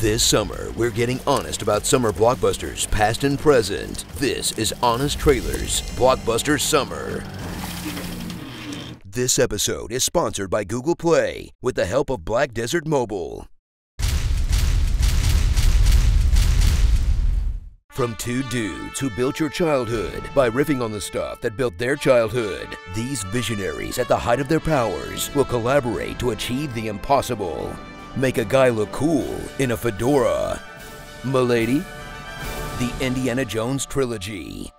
This summer, we're getting honest about summer blockbusters, past and present. This is Honest Trailers Blockbuster Summer. This episode is sponsored by Google Play with the help of Black Desert Mobile. From two dudes who built your childhood by riffing on the stuff that built their childhood, these visionaries at the height of their powers will collaborate to achieve the impossible. Make a guy look cool in a fedora. Milady, the Indiana Jones trilogy.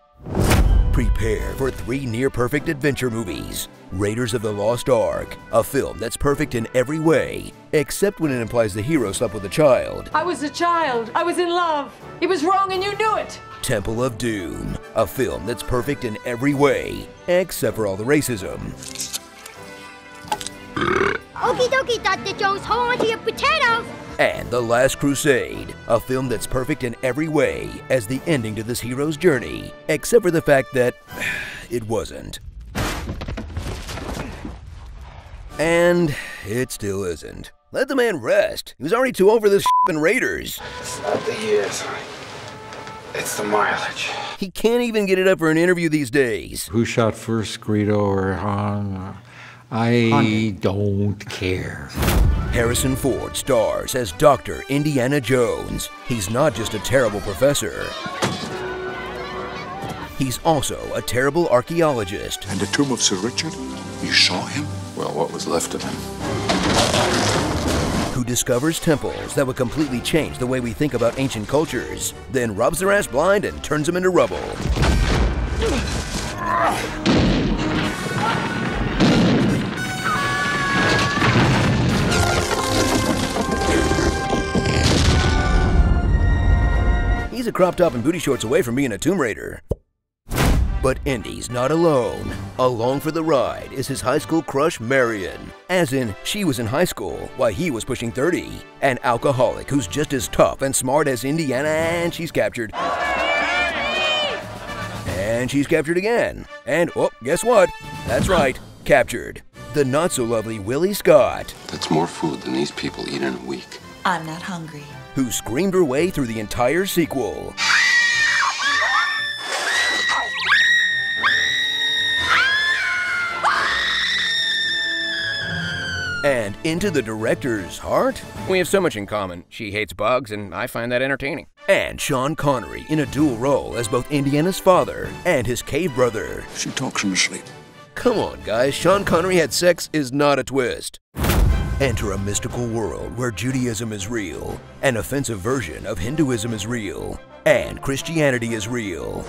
Prepare for three near perfect adventure movies Raiders of the Lost Ark, a film that's perfect in every way, except when it implies the hero slept with a child. I was a child. I was in love. It was wrong and you knew it. Temple of Doom, a film that's perfect in every way, except for all the racism. Okie dokie, Dr. Jones, hold on to your potatoes. And The Last Crusade, a film that's perfect in every way as the ending to this hero's journey, except for the fact that it wasn't. And it still isn't. Let the man rest. He was already too over for this in Raiders. It's not the years. It's the mileage. He can't even get it up for an interview these days. Who shot first, Greedo or Han? I don't care. Harrison Ford stars as Dr. Indiana Jones. He's not just a terrible professor. He's also a terrible archaeologist And the tomb of Sir Richard? You saw him? Well, what was left of him? who discovers temples that would completely change the way we think about ancient cultures, then robs their ass blind and turns them into rubble. He's a crop top and booty shorts away from being a Tomb Raider. But Indy's not alone. Along for the ride is his high school crush, Marion. As in, she was in high school while he was pushing 30. An alcoholic who's just as tough and smart as Indiana, and she's captured. And she's captured again. And, oh, guess what? That's right, captured. The not so lovely Willie Scott, That's more food than these people eat in a week. I'm not hungry. who screamed her way through the entire sequel. And into the director's heart? We have so much in common. She hates bugs, and I find that entertaining. And Sean Connery in a dual role as both Indiana's father and his cave brother. She talks in her sleep. Come on, guys, Sean Connery had sex is not a twist. Enter a mystical world where Judaism is real, an offensive version of Hinduism is real, and Christianity is real.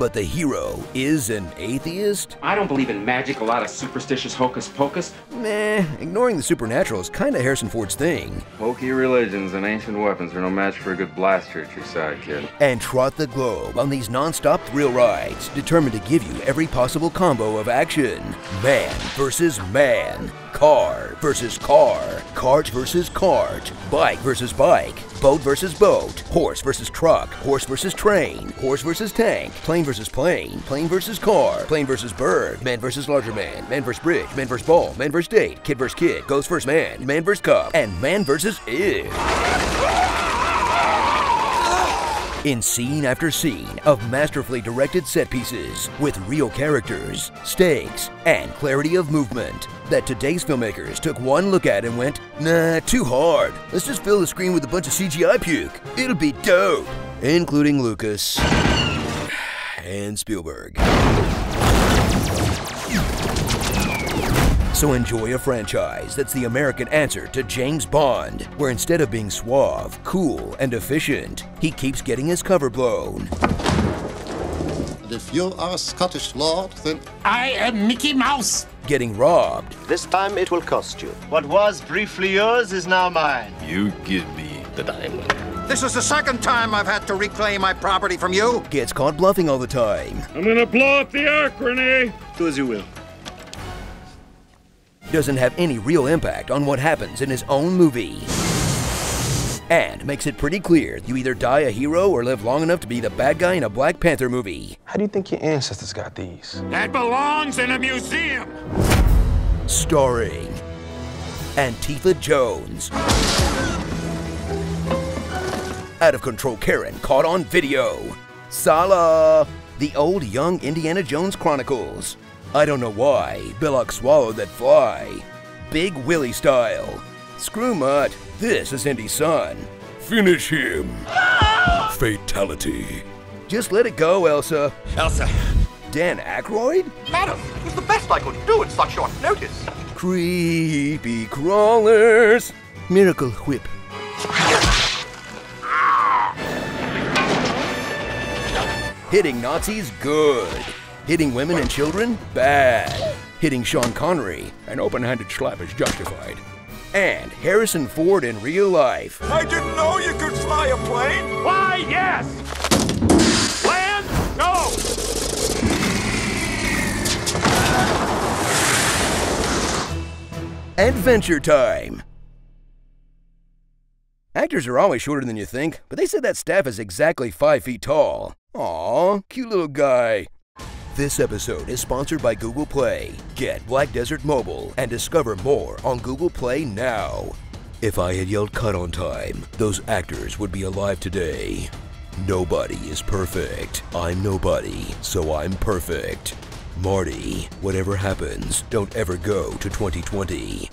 But the hero is an atheist? I don't believe in magic, a lot of superstitious hocus pocus. Meh, ignoring the supernatural is kinda Harrison Ford's thing. Hokey religions and ancient weapons are no match for a good blaster at your side, kid. And trot the globe on these non-stop thrill rides, determined to give you every possible combo of action. Man versus man. Car versus car. Cart versus cart. Bike versus bike. Boat versus boat. Horse versus truck. Horse versus train. Horse versus tank. Plane versus plane. Plane versus car. Plane versus bird. Man versus larger man. Man versus bridge. Man versus ball. Man versus date. Kid versus kid. Ghost versus man. Man versus cup. And man versus ig. In scene after scene of masterfully directed set pieces with real characters, stakes, and clarity of movement that today's filmmakers took one look at and went, nah, too hard. Let's just fill the screen with a bunch of CGI puke. It'll be dope. Including Lucas and Spielberg. So enjoy a franchise that's the American answer to James Bond, where instead of being suave, cool, and efficient, he keeps getting his cover blown. If you are a Scottish lord, then I am Mickey Mouse. Getting robbed, This time it will cost you. What was briefly yours is now mine. You give me the diamond. This is the second time I've had to reclaim my property from you. gets caught bluffing all the time, I'm gonna blow up the ark, René! Do as you will. Doesn't have any real impact on what happens in his own movie. And makes it pretty clear you either die a hero or live long enough to be the bad guy in a Black Panther movie. How do you think your ancestors got these? That belongs in a museum. Starring Antifa Jones. Out of control Karen caught on video. Sallah! The old young Indiana Jones Chronicles. I don't know why Belloq swallowed that fly. Big Willie style. Screw Mutt, this is Indy's son. Finish him. Fatality. Just let it go, Elsa. Elsa. Dan Aykroyd? Madam, it was the best I could do at such short notice. Creepy crawlers. Miracle Whip. Hitting Nazis, good. Hitting women and children, bad. Hitting Sean Connery, an open-handed slap is justified. And Harrison Ford in real life. I didn't know you could fly a plane. Why, yes. Land, no. Adventure Time! Actors are always shorter than you think, but they said that staff is exactly 5 feet tall. Aw, cute little guy. This episode is sponsored by Google Play. Get Black Desert Mobile and discover more on Google Play now. If I had yelled cut on time, those actors would be alive today. Nobody is perfect. I'm nobody, so I'm perfect. Marty, whatever happens, don't ever go to 2020.